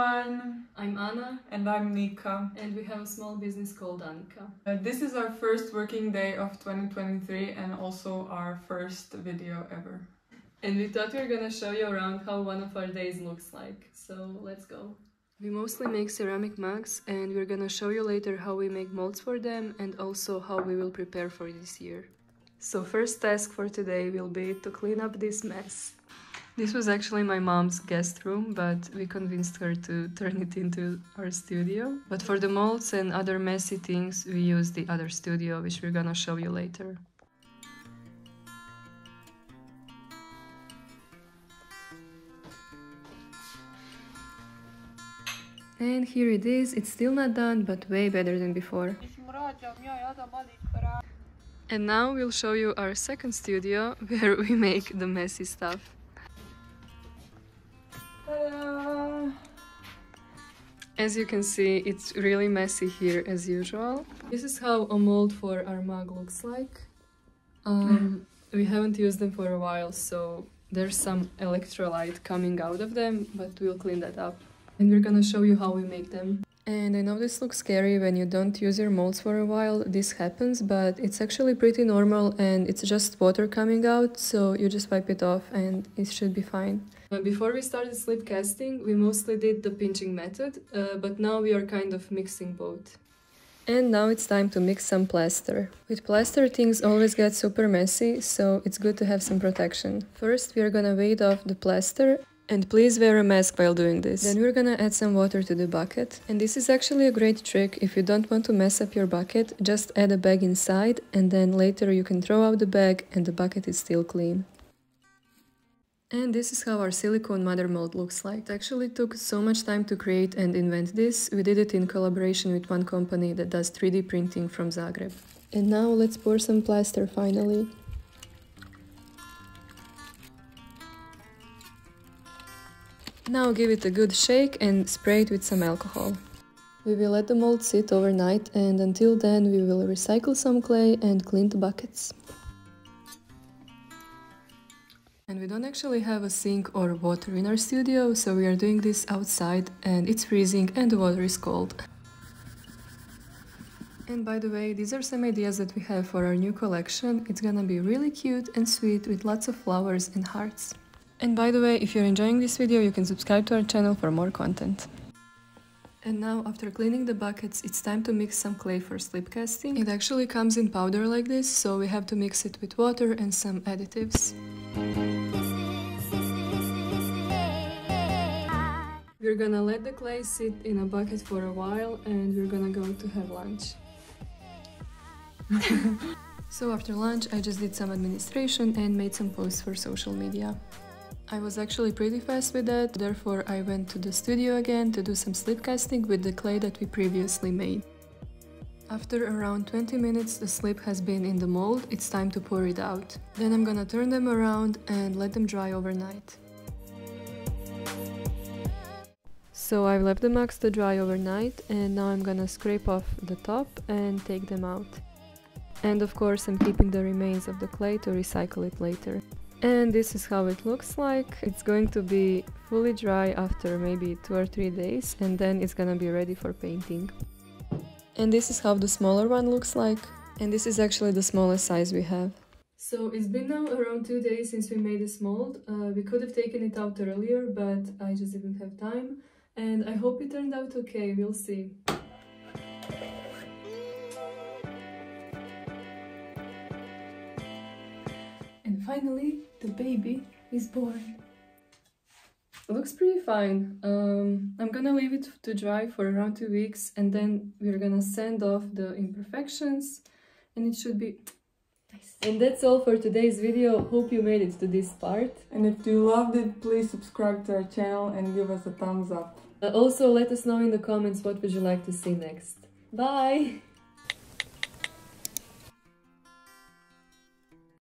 everyone! I'm Anna And I'm Nika. and we have a small business called Annika. Uh, this is our first working day of 2023 and also our first video ever. And we thought we were gonna show you around how one of our days looks like. So let's go. We mostly make ceramic mugs and we're gonna show you later how we make molds for them and also how we will prepare for this year. So first task for today will be to clean up this mess. This was actually my mom's guest room, but we convinced her to turn it into our studio. But for the molds and other messy things, we use the other studio, which we're gonna show you later. And here it is, it's still not done, but way better than before. And now we'll show you our second studio, where we make the messy stuff. As you can see, it's really messy here as usual. This is how a mold for our mug looks like. Um, we haven't used them for a while, so there's some electrolyte coming out of them, but we'll clean that up. And we're gonna show you how we make them. And I know this looks scary when you don't use your molds for a while, this happens, but it's actually pretty normal and it's just water coming out, so you just wipe it off and it should be fine. Uh, Before we started slip casting, we mostly did the pinching method, uh, but now we are kind of mixing both. And now it's time to mix some plaster. With plaster things always get super messy, so it's good to have some protection. First we are gonna weight off the plaster and please wear a mask while doing this. Then we're gonna add some water to the bucket. And this is actually a great trick if you don't want to mess up your bucket, just add a bag inside and then later you can throw out the bag and the bucket is still clean. And this is how our silicone mother mold looks like. It actually took so much time to create and invent this. We did it in collaboration with one company that does 3D printing from Zagreb. And now let's pour some plaster finally. Now give it a good shake and spray it with some alcohol. We will let the mold sit overnight and until then we will recycle some clay and clean the buckets. And we don't actually have a sink or water in our studio, so we are doing this outside and it's freezing and the water is cold. And by the way, these are some ideas that we have for our new collection. It's gonna be really cute and sweet with lots of flowers and hearts. And by the way, if you're enjoying this video, you can subscribe to our channel for more content. And now, after cleaning the buckets, it's time to mix some clay for slip casting. It actually comes in powder like this, so we have to mix it with water and some additives. We're gonna let the clay sit in a bucket for a while and we're gonna go to have lunch. so after lunch I just did some administration and made some posts for social media. I was actually pretty fast with that, therefore I went to the studio again to do some slip casting with the clay that we previously made. After around 20 minutes the slip has been in the mold, it's time to pour it out. Then I'm gonna turn them around and let them dry overnight. So I've left the mugs to dry overnight and now I'm gonna scrape off the top and take them out. And of course I'm keeping the remains of the clay to recycle it later. And this is how it looks like. It's going to be fully dry after maybe two or three days and then it's gonna be ready for painting. And this is how the smaller one looks like. And this is actually the smallest size we have. So it's been now around two days since we made this mold. Uh, we could have taken it out earlier, but I just didn't have time. And I hope it turned out okay, we'll see. Finally, the baby is born. Looks pretty fine. Um, I'm gonna leave it to dry for around two weeks and then we're gonna sand off the imperfections and it should be nice. And that's all for today's video. Hope you made it to this part. And if you loved it, please subscribe to our channel and give us a thumbs up. Uh, also, let us know in the comments what would you like to see next. Bye!